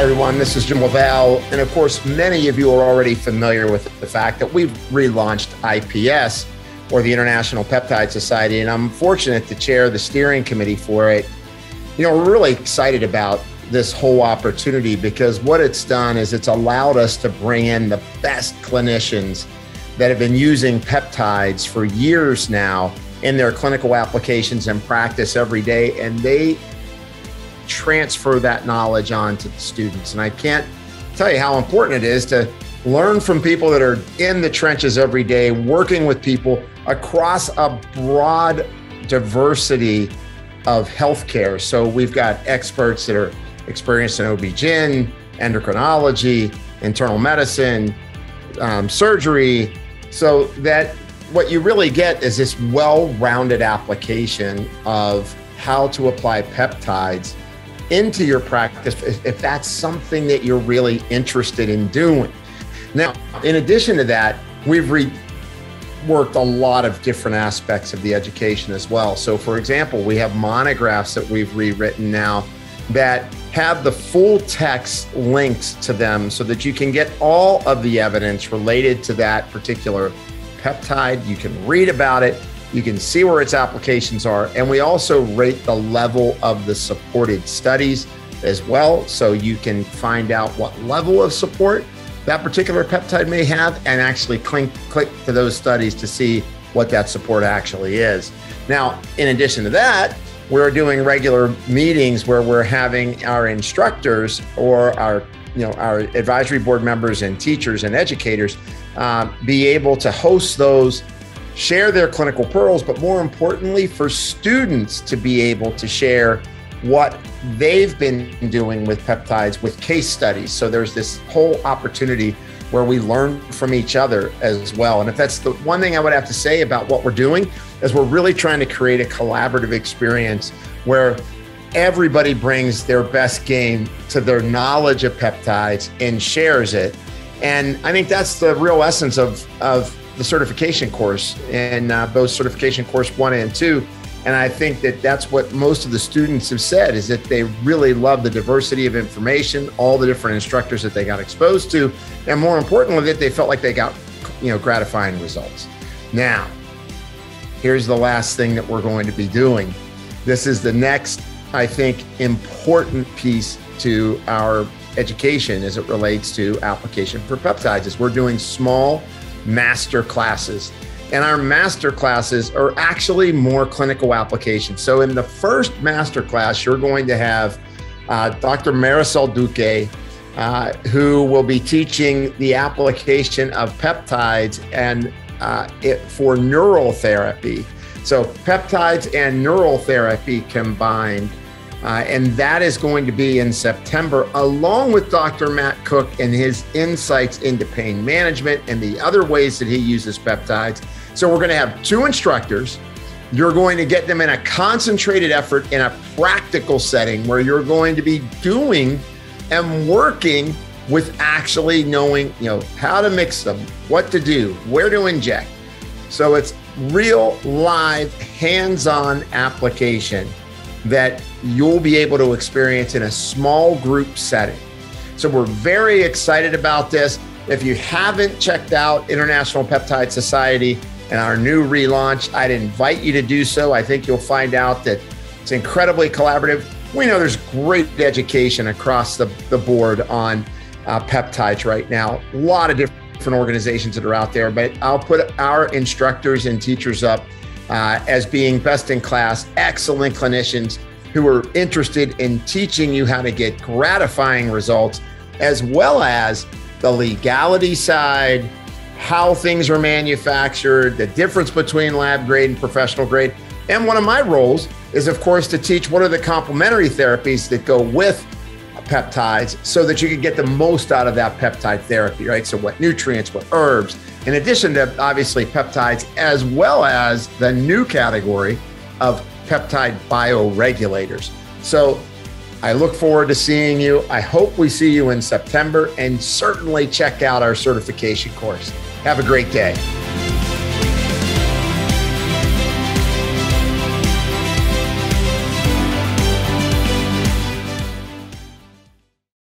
Hi, everyone. This is Jim LaValle. And of course, many of you are already familiar with the fact that we've relaunched IPS, or the International Peptide Society, and I'm fortunate to chair the steering committee for it. You know, we're really excited about this whole opportunity because what it's done is it's allowed us to bring in the best clinicians that have been using peptides for years now in their clinical applications and practice every day. And they transfer that knowledge on to the students. And I can't tell you how important it is to learn from people that are in the trenches every day, working with people across a broad diversity of healthcare. So we've got experts that are experienced in OB-GYN, endocrinology, internal medicine, um, surgery, so that what you really get is this well-rounded application of how to apply peptides into your practice if that's something that you're really interested in doing. Now, in addition to that, we've re- worked a lot of different aspects of the education as well. So, for example, we have monographs that we've rewritten now that have the full text links to them so that you can get all of the evidence related to that particular peptide. You can read about it you can see where its applications are. And we also rate the level of the supported studies as well. So you can find out what level of support that particular peptide may have and actually click, click to those studies to see what that support actually is. Now, in addition to that, we're doing regular meetings where we're having our instructors or our you know our advisory board members and teachers and educators uh, be able to host those share their clinical pearls, but more importantly, for students to be able to share what they've been doing with peptides with case studies. So there's this whole opportunity where we learn from each other as well. And if that's the one thing I would have to say about what we're doing is we're really trying to create a collaborative experience where everybody brings their best game to their knowledge of peptides and shares it. And I think that's the real essence of, of the certification course and uh, both certification course one and two. And I think that that's what most of the students have said is that they really love the diversity of information, all the different instructors that they got exposed to, and more importantly, that they felt like they got, you know, gratifying results. Now, here's the last thing that we're going to be doing. This is the next, I think, important piece to our education as it relates to application for peptides is we're doing small master classes. And our master classes are actually more clinical applications. So, in the first master class, you're going to have uh, Dr. Marisol Duque, uh, who will be teaching the application of peptides and uh, it, for neural therapy. So, peptides and neural therapy combined uh, and that is going to be in September, along with Dr. Matt Cook and his insights into pain management and the other ways that he uses peptides. So, we're going to have two instructors. You're going to get them in a concentrated effort in a practical setting where you're going to be doing and working with actually knowing, you know, how to mix them, what to do, where to inject. So it's real live hands-on application that you'll be able to experience in a small group setting. So we're very excited about this. If you haven't checked out International Peptide Society and our new relaunch, I'd invite you to do so. I think you'll find out that it's incredibly collaborative. We know there's great education across the, the board on uh, peptides right now. A lot of different organizations that are out there, but I'll put our instructors and teachers up uh, as being best in class, excellent clinicians who are interested in teaching you how to get gratifying results, as well as the legality side, how things are manufactured, the difference between lab grade and professional grade. And one of my roles is, of course, to teach what are the complementary therapies that go with peptides so that you can get the most out of that peptide therapy, right? So, what nutrients, what herbs, in addition to obviously peptides, as well as the new category of peptide bioregulators. So, I look forward to seeing you. I hope we see you in September and certainly check out our certification course. Have a great day.